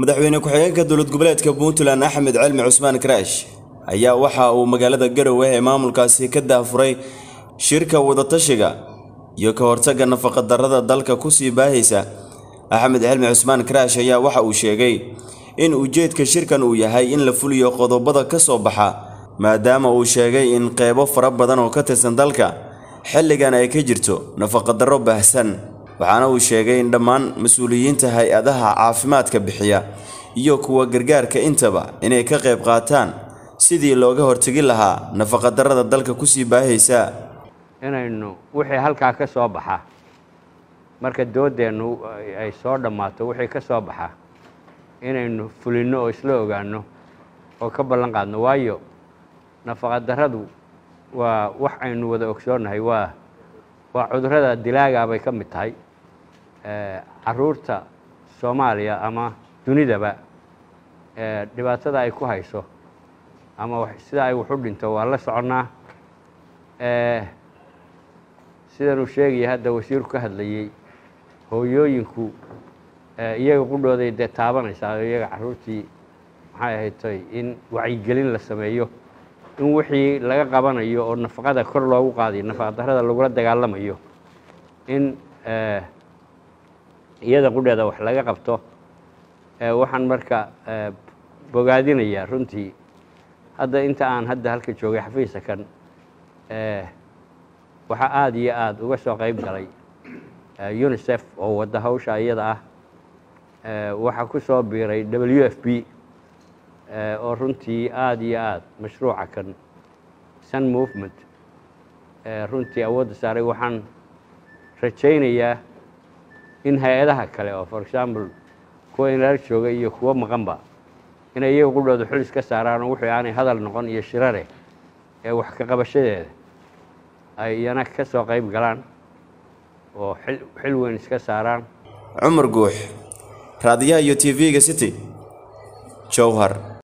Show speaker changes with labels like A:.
A: madaxweyne ku-xigeenka dowlad goboleedka puntland axmed celmi cusmaan karaash ayaa waxa uu magaalada garowe ee maamulkaasi ka daafuray shirka wadatashiga iyo ka hortagga nafaqadarrada dalka ku sii baahaysa. Axmed celmi cusmaan karaash ayaa waxa uu sheegay in ujeedka shirkan uu yahay in la fuliyo qodobada ka soo baxa maadaama uu sheegay in qeybo fara badan oo ka tirsan dalka xilligan ay ka jirto nafaqadarro baahsan waxaana uu sheegay in dhammaan mas'uuliyiinta hay'adaha caafimaadka bixiya iyo kuwa gargaarka intaba inay ka qayb qaataan sidii looga hortegi lahaa nafaqadarrada dalka ku sii baahaysa.
B: Inaynu wixii halkaa ka soo baxa marka doodeennu ay soo dhammaato wixii ka soo baxa inaynu fulinno oo isla ogaanno oo ka ballan qaadno. Waayo nafaqadarradu waa wax aynu wada ogsoonnahay waa waa cudurrada dilaagaa bay ka mid tahay carruurta soomaaliya ama dunidaba dhibaatada ay ku hayso ama sida ay wax u dhinto waa la soconnaa sidanuu sheegaya hadda wasiirku ka hadlayey hooyooyinku iyaga qudhooday dee taabanaysaa iyaga caruurtii maxay ahaytay in wacyigelin la sameeyo in wixii laga qabanayo oo nafaqada kor loogu qaadayo nafaqadarrada lagula dagaalamayo in iyada qudheeda wax laga qabto waxaan marka bogaadinayaa runtii. Hadda inta aan hadda halka joogay xafiisa kan waxaa aada iyo aada uga soo qayb galay unisef oo wadda hawsha iyada ah waxaa ku soo biiray w f b oo runtii aada iyo aada mashruuca kan sun movement. Runtii awoodda saaray waxaan rajaynayaa in hay'adaha kale oo for example kuwa inala jooga iyo kuwo maqanba inay iyaga qudhooda xulis ka saaraan oo wixii aanay hadal noqon iyo shirare ee wax ka qabashadeeda ay iyana ka soo qayb galaan oo xil weyn iska saaraan.
A: Cumar guux raadiyaha iyo t v-ga city jowhar